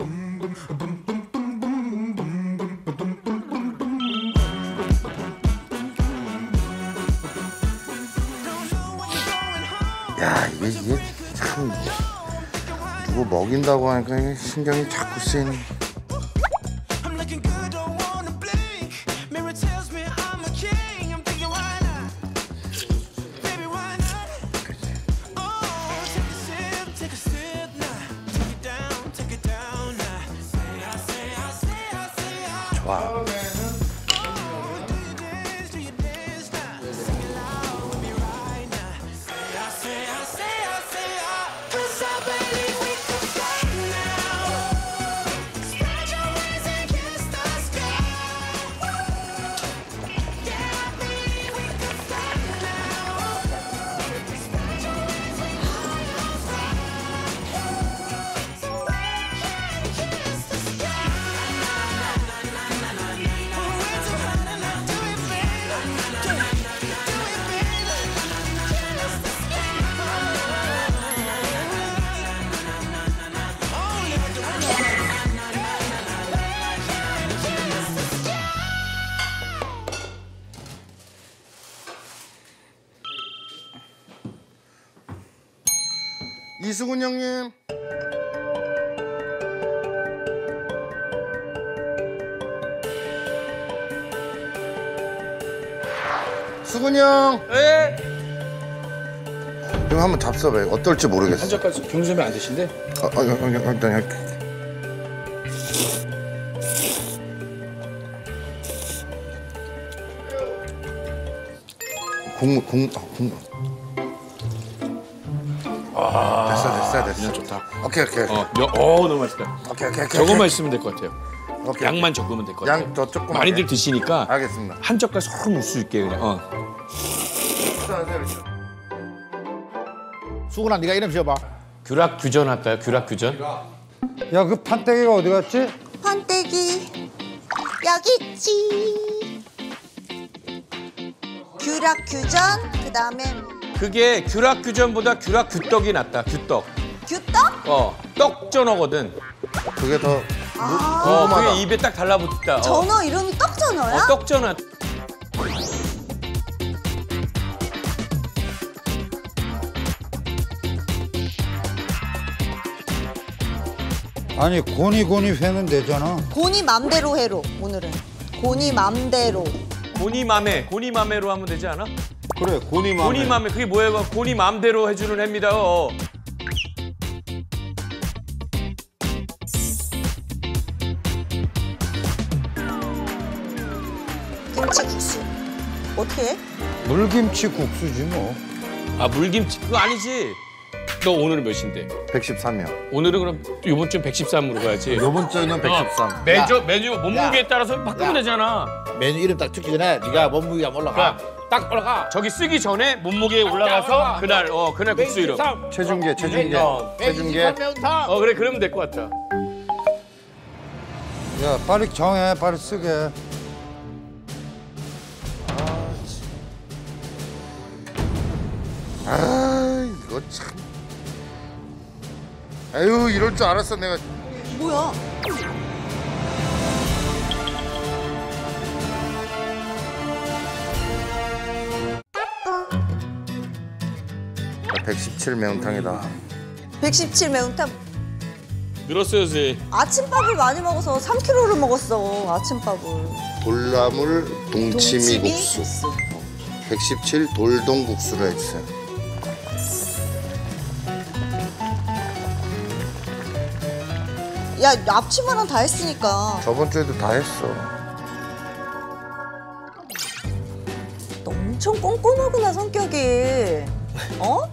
야 이게 이게 참 누구 먹인다고 하니까 신경이 자꾸 쓰이는. 吧。 이수근 형님. 수근 형. 에? 형 한번 잡숴봐요. 어떨지 모르겠어. 한젓가락 경수면 안 드신대? 어, 어, 어, 어, 일단 이렇게. 국물 국물 어, 국물. 됐어 됐어 됐어. 그냥 좋다. 오케이 오케이 어, 여, 어 너무 맛있다. 오케이 오케이 오케이. 저것만 있으면 될 것 같아요. 오케이. 양만 적으면 될 것 같아요. 양더 조금. 많이들 드시니까 알겠습니다. 한 젓갈 서로 먹을 수 있게 그냥. 어. 수근아 네가 이름 지어봐. 규락 규전 할까요? 규락 규전? 야 그 판때기가 어디 갔지? 판때기 여기 있지 규락 규전 그 다음에 그게 규락 규전보다 규락 규떡이 낫다. 규떡. 규떡 어, 떡전어거든. 그게 더 어, 궁금하다. 그게 입에 딱 달라붙다. 어. 전어 이름이 떡전어야? 어, 떡전어. 아니 고니 고니 회는 되잖아. 고니 맘대로 해로 오늘은 고니 맘대로 고니 맘에, 고니 맘에로 하면 되지 않아? 그래 고니 맘. 고니 맘에 그게 뭐예요? 고니 맘대로 해주는 해입니다. 어. 김치 국수 어떻게 해? 물김치 국수지 뭐. 아 물김치 그거 아니지? 너 오늘은 몇인데? 113명. 오늘은 그럼 이번 주 113으로 가야지. 요번 주는 113. 매주 매주 몸무게에 따라서 바꾸면 야. 되잖아. 메뉴 이름 딱 듣기 전에 네가 몸무게가 올라가. 딱 올라가. 저기 쓰기 전에 몸무게에 올라가서 올라가. 그날 어 그날 국수 이름. 체중계 체중계 어. 체중계. 매운탕. 어 그래 그러면 될 것 같다. 야 빨리 정해 빨리 쓰게. 아 이거 참. 아유 이럴 줄 알았어 내가. 뭐야? 117 매운탕이다. 117 매운탕 늘었어야지. 아침밥을 많이 먹어서 3kg를 먹었어 아침밥을 돌나물 동치미 동치미 국수. 117 돌동국수로 해주세요. 야 앞치마랑 다 했으니까 저번 주에도 다 했어. 너 엄청 꼼꼼하구나 성격이 어?